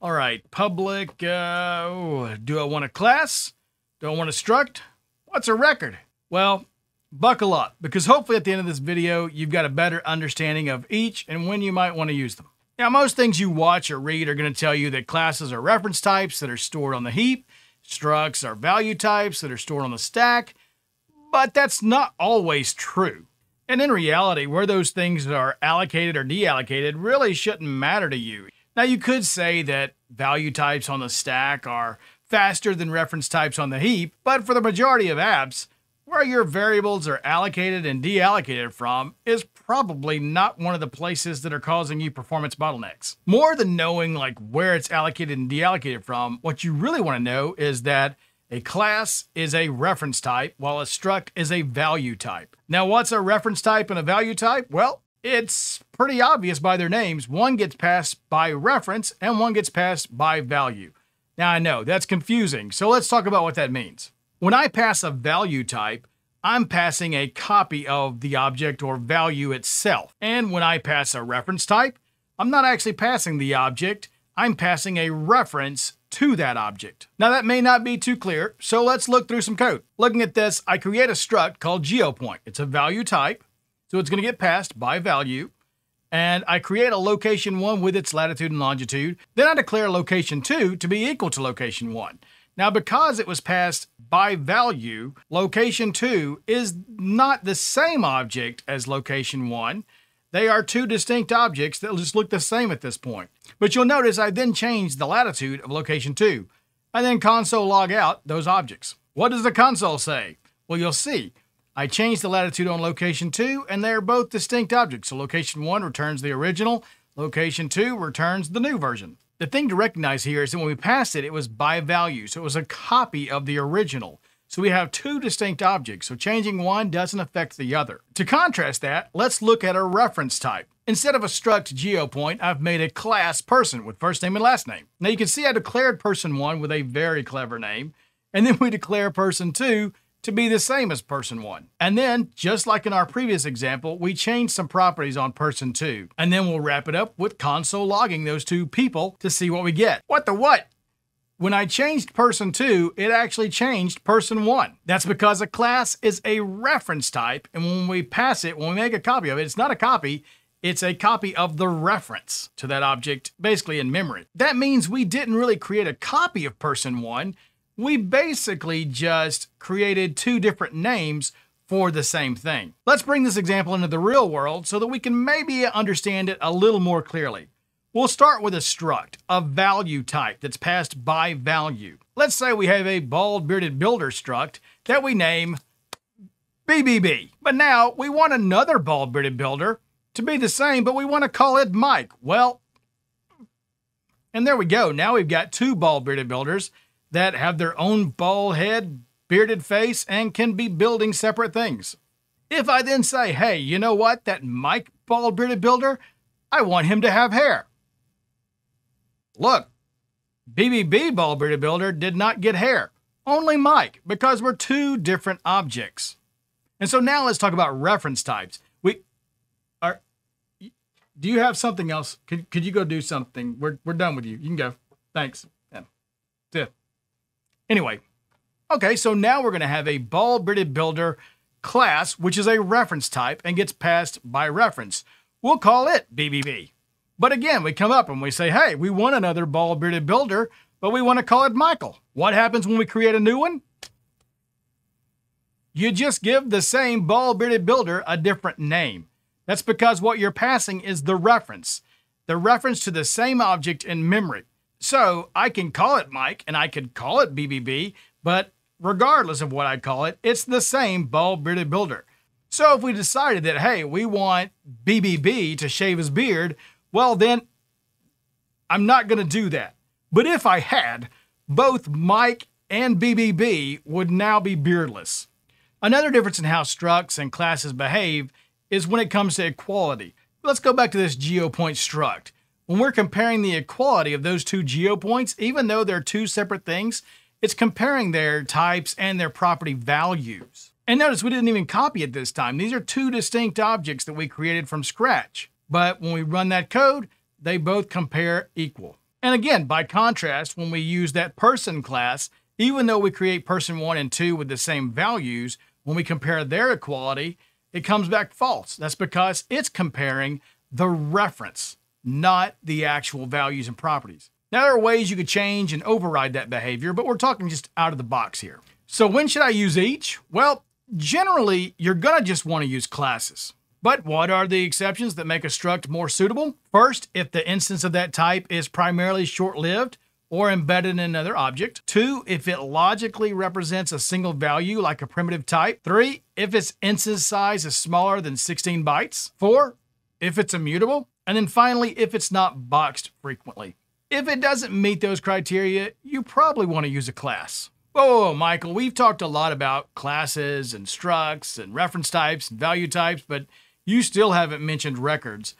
All right, public, uh, do I want a class? Do I want a struct? What's a record? Well, buckle up, because hopefully at the end of this video, you've got a better understanding of each and when you might want to use them. Now, most things you watch or read are going to tell you that classes are reference types that are stored on the heap, structs are value types that are stored on the stack, but that's not always true. And in reality, where those things are allocated or deallocated really shouldn't matter to you. Now, you could say that value types on the stack are faster than reference types on the heap, but for the majority of apps, where your variables are allocated and deallocated from is probably not one of the places that are causing you performance bottlenecks. More than knowing like where it's allocated and deallocated from, what you really want to know is that a class is a reference type while a struct is a value type. Now, what's a reference type and a value type? Well, it's pretty obvious by their names. One gets passed by reference and one gets passed by value. Now I know that's confusing, so let's talk about what that means. When I pass a value type, I'm passing a copy of the object or value itself. And when I pass a reference type, I'm not actually passing the object, I'm passing a reference to that object. Now that may not be too clear, so let's look through some code. Looking at this, I create a struct called geopoint. It's a value type. So it's going to get passed by value. And I create a location one with its latitude and longitude. Then I declare location two to be equal to location one. Now, because it was passed by value, location two is not the same object as location one. They are two distinct objects that just look the same at this point. But you'll notice I then changed the latitude of location 2. and then console log out those objects. What does the console say? Well, you'll see. I changed the latitude on location 2, and they're both distinct objects. So location 1 returns the original, location 2 returns the new version. The thing to recognize here is that when we passed it, it was by value, so it was a copy of the original. So we have two distinct objects, so changing one doesn't affect the other. To contrast that, let's look at a reference type. Instead of a struct geopoint, I've made a class person with first name and last name. Now you can see I declared person one with a very clever name, and then we declare person two to be the same as person one. And then, just like in our previous example, we change some properties on person two. And then we'll wrap it up with console logging those two people to see what we get. What the what? When I changed person two, it actually changed person one. That's because a class is a reference type. And when we pass it, when we make a copy of it, it's not a copy, it's a copy of the reference to that object, basically in memory. That means we didn't really create a copy of person one we basically just created two different names for the same thing. Let's bring this example into the real world so that we can maybe understand it a little more clearly. We'll start with a struct, a value type that's passed by value. Let's say we have a bald bearded builder struct that we name BBB. But now we want another bald bearded builder to be the same, but we want to call it Mike. Well, and there we go. Now we've got two bald bearded builders that have their own bald head, bearded face, and can be building separate things. If I then say, hey, you know what, that Mike bald bearded builder, I want him to have hair. Look, BBB bald bearded builder did not get hair, only Mike, because we're two different objects. And so now let's talk about reference types. We are. Do you have something else? Could, could you go do something? We're, we're done with you. You can go. Thanks. Yeah. Anyway, okay, so now we're going to have a bald bearded builder class, which is a reference type and gets passed by reference. We'll call it BBB. But again, we come up and we say, hey, we want another bald bearded builder, but we want to call it Michael. What happens when we create a new one? You just give the same bald bearded builder a different name. That's because what you're passing is the reference, the reference to the same object in memory. So I can call it Mike and I could call it BBB, but regardless of what I call it, it's the same bald bearded builder. So if we decided that, hey, we want BBB to shave his beard, well, then I'm not going to do that. But if I had, both Mike and BBB would now be beardless. Another difference in how structs and classes behave is when it comes to equality. Let's go back to this geopoint struct. When we're comparing the equality of those two geopoints, even though they're two separate things, it's comparing their types and their property values. And notice we didn't even copy it this time. These are two distinct objects that we created from scratch. But when we run that code, they both compare equal. And again, by contrast, when we use that person class, even though we create person one and two with the same values, when we compare their equality, it comes back false. That's because it's comparing the reference, not the actual values and properties. Now, there are ways you could change and override that behavior, but we're talking just out of the box here. So when should I use each? Well, generally, you're gonna just wanna use classes. But what are the exceptions that make a struct more suitable? First, if the instance of that type is primarily short-lived or embedded in another object. Two, if it logically represents a single value like a primitive type. Three, if its instance size is smaller than 16 bytes. Four, if it's immutable. And then finally, if it's not boxed frequently. If it doesn't meet those criteria, you probably want to use a class. Whoa, Michael, we've talked a lot about classes and structs and reference types and value types, but you still haven't mentioned records.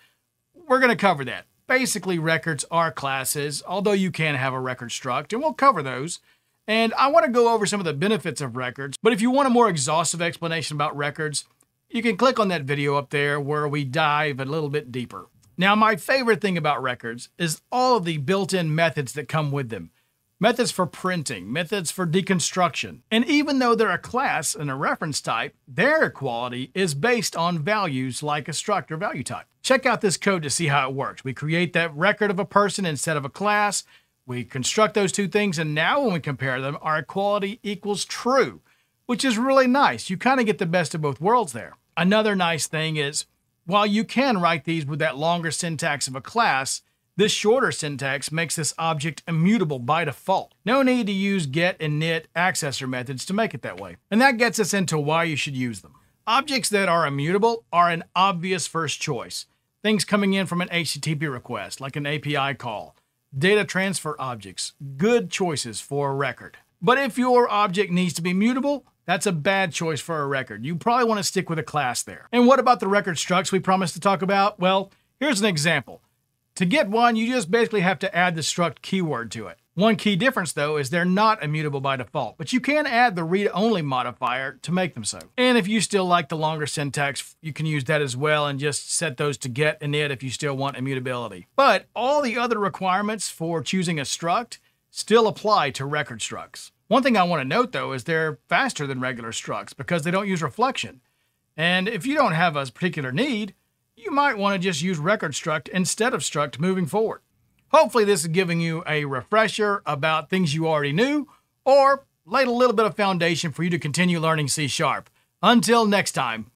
We're going to cover that. Basically, records are classes, although you can have a record struct, and we'll cover those. And I want to go over some of the benefits of records, but if you want a more exhaustive explanation about records, you can click on that video up there where we dive a little bit deeper. Now, my favorite thing about records is all of the built-in methods that come with them. Methods for printing, methods for deconstruction. And even though they're a class and a reference type, their equality is based on values like a struct or value type. Check out this code to see how it works. We create that record of a person instead of a class. We construct those two things, and now when we compare them, our equality equals true, which is really nice. You kind of get the best of both worlds there. Another nice thing is while you can write these with that longer syntax of a class, this shorter syntax makes this object immutable by default. No need to use get and init accessor methods to make it that way. And that gets us into why you should use them. Objects that are immutable are an obvious first choice. Things coming in from an HTTP request, like an API call. Data transfer objects, good choices for a record. But if your object needs to be mutable, that's a bad choice for a record. You probably want to stick with a class there. And what about the record structs we promised to talk about? Well, here's an example. To get one, you just basically have to add the struct keyword to it. One key difference though is they're not immutable by default, but you can add the read-only modifier to make them so. And if you still like the longer syntax, you can use that as well and just set those to get and init if you still want immutability. But all the other requirements for choosing a struct still apply to record structs. One thing I want to note though is they're faster than regular structs because they don't use reflection. And if you don't have a particular need, you might want to just use record struct instead of struct moving forward. Hopefully this is giving you a refresher about things you already knew or laid a little bit of foundation for you to continue learning C Sharp. Until next time,